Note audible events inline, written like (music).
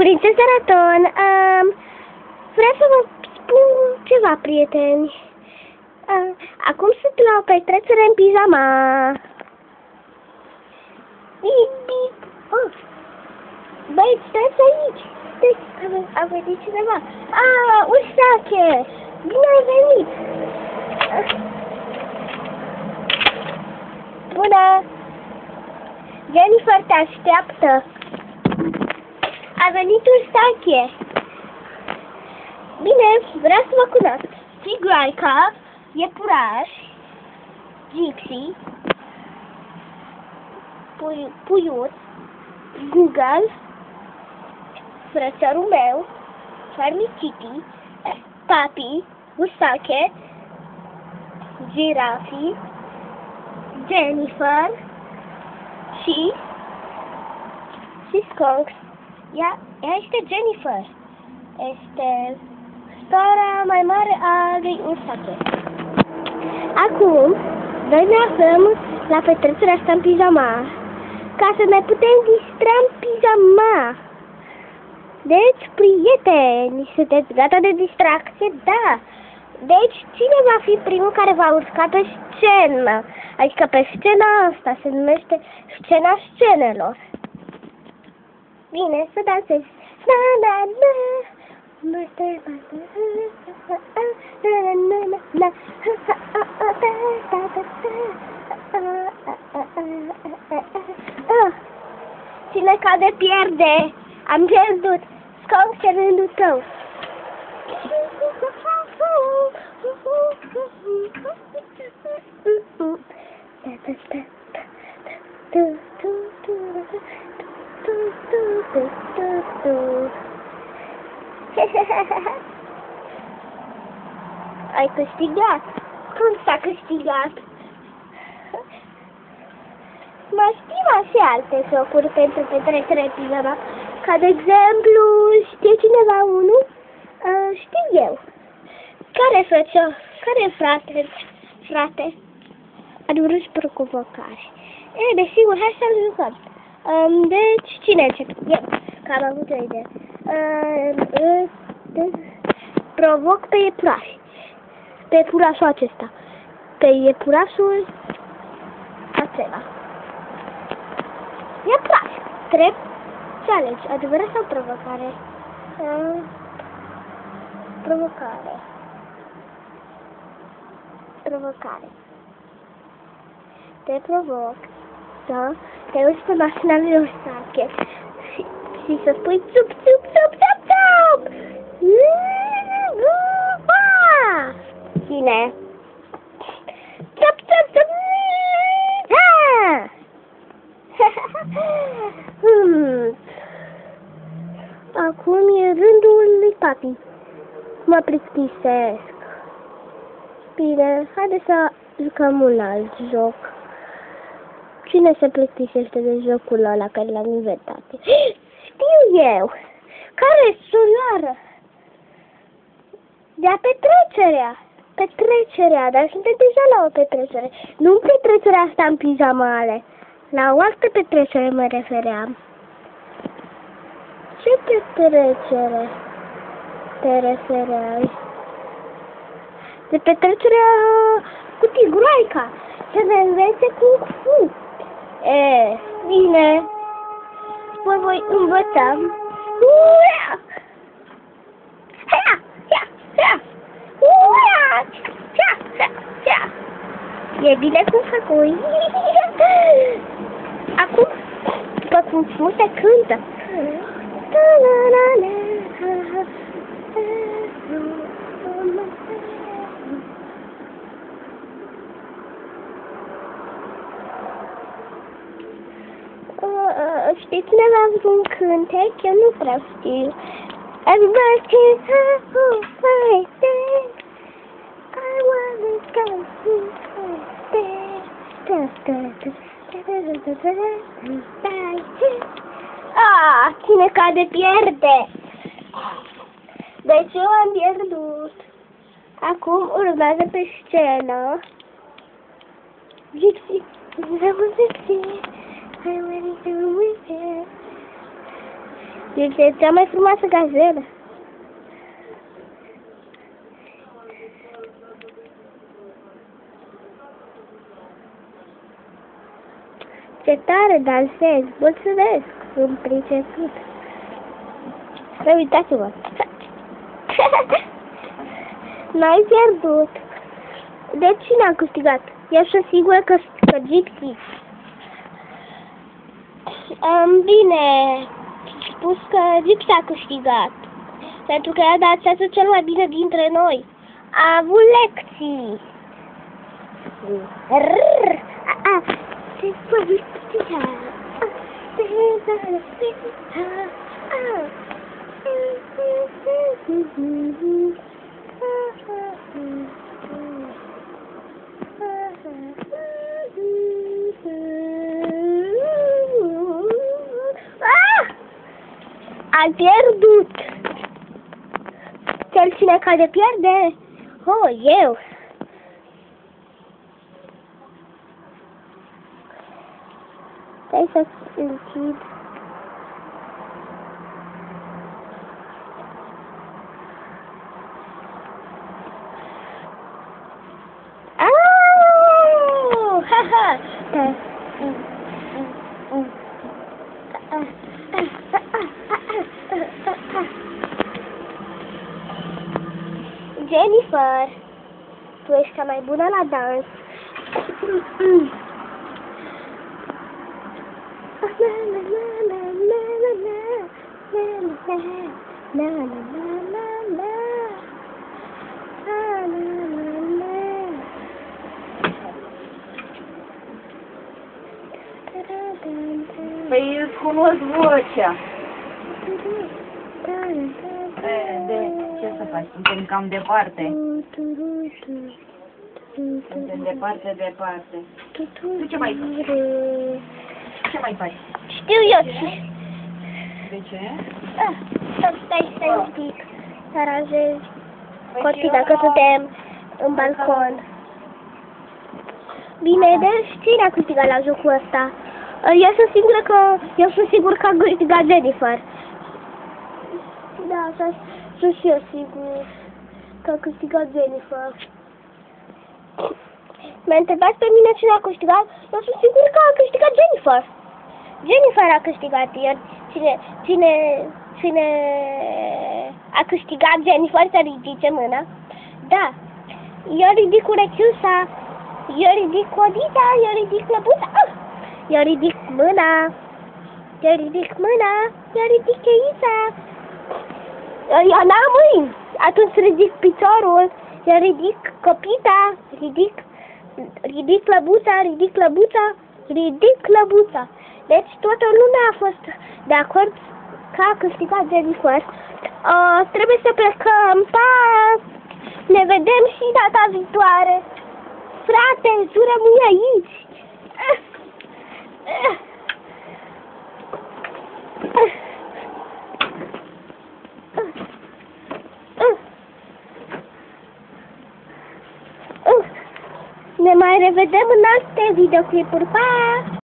Prințesa Raton. Um, vreau să vă spun ceva, prieteni. Uh, acum sunt la o petrecere în pijama. Bip, bip. Oh. Băi, stați aici. Deci, a, a venit cineva. Ah, Ustache! Bine ai venit! Bună! Jennifer te așteaptă. A venit Ustache. Bine, vreau să vă cunosc. Tigroica, iepuraș, Gypsy, pui, puiuț, Google, frățărul meu, Charmy Kitty, Papi, Ustache, Girafi, Jennifer și și Skunks. Ea, ea este Jennifer. Este sora mai mare a lui Ustache. Acum, noi ne aflăm la petrecerea asta în pijama, ca să ne putem distra în pijama. Deci, prieteni, sunteți gata de distracție? Da! Deci, cine va fi primul care va urca pe scenă? Adică pe scena asta se numește scena scenelor. Bine, să dansezi. Na, na, na. Cine cade pierde. Am pierdut. Scot ce rândul tău. (laughs) Ai câștigat. Cum s-a câștigat? (laughs) Mai știm și alte jocuri pentru petrecere pijama. Ca de exemplu, știe cineva unul? Uh, știu eu. Care frăță? Care frate? Frate? Adevărul provocare. E, desigur, hai să-l jucăm. Um, deci, cine începe? Eu, că am avut o idee. Uh, uh, provoc pe iepuraș. Pe iepurașul acesta. Pe iepurașul acela. Iepuraș. Trebuie ce alegi? Adevărat sau provocare? Uh, provocare. Provocare. Te provoc să te uiți pe mașina lui Ostache și, și să spui țup, țup, țup, țup, țup! Cine? Țup, țup, țup! (laughs) hmm. Acum e rândul lui papi. Mă plictisesc. Bine, haide să jucăm un alt joc. Cine se plictisește de jocul ăla care l-am inventat? (gasps) Știu eu! Care surioară? De-a petrecerea! Petrecerea, dar suntem deja la o petrecere. Nu în petrecerea asta în pijamale. La o altă petrecere mă refeream. Ce petrecere te refereai? De petrecerea cu tigroaica. Să ne învețe cu fu. E, bine. Vă voi învăța. Uia! Ia! Ia! Ia! Uia! Ia! Ia! Ia! E bine cum făcui. Acum, după cum se cântă. Știți undeva vreun cântec? Eu nu prea știu. Everybody can have a birthday. I wanna go to birthday. Ah, cine cade pierde. Deci eu am pierdut. Acum urmează pe scenă. Gypsy, I want to see, I want to with it. Este cea mai frumoasă gazelă. Ce tare dansez! Mulțumesc! Sunt priceput. Să uitați-vă! (laughs) N-ai pierdut. De cine a câștigat? Eu sunt sigură că, că Gypsy. Um, bine, spus că Gypsy a câștigat. Pentru că ea dansează cel mai bine dintre noi. A avut lecții. Rrr, a, a, se povestea. Se povestea. Ah! Ai pierdut! Cel cine cade pierde? Oh, eu! Stai să închid. Au! Ha ha! Jennifer, tu ești cea mai bună la dans. Păi îți cunosc vocea. E, de ce să faci? Suntem cam departe. Suntem departe, departe. Tu ce mai faci? Ce mai faci? Știu eu ce. De ce? Ah, Stai, stai, stai un pic. Să aranjez Păi cortina, eu- că suntem în balcon. Bine, deci cine a câștigat la jocul ăsta? Eu sunt sigură că... Eu sunt sigur că a câștigat Jennifer. Da, așa sunt și eu sigur că a câștigat Jennifer. M-a întrebat pe mine cine a câștigat, eu sunt sigur că a câștigat Jennifer. Jennifer a câștigat, iar cine, cine, cine a câștigat Jennifer să ridice mâna. Da, eu ridic urechiuța, eu ridic codița, eu ridic lăbuța, ah! eu ridic mâna, eu ridic mâna, eu ridic cheița. Eu n-am mâini, atunci ridic piciorul, eu ridic copita, ridic, ridic lăbuța, ridic lăbuța, ridic lăbuța. Deci toată lumea a fost de acord că a câștigat Jennifer. Uh, trebuie să plecăm, pa! Ne vedem și data viitoare. Frate, tu rămâi aici. Ah, ah, ah, ah, ah. Ne mai revedem în alte videoclipuri. Pa!